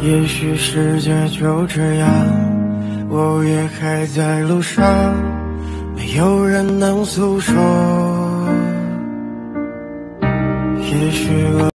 也许世界就这样我也还在路上没有人能诉说。也许我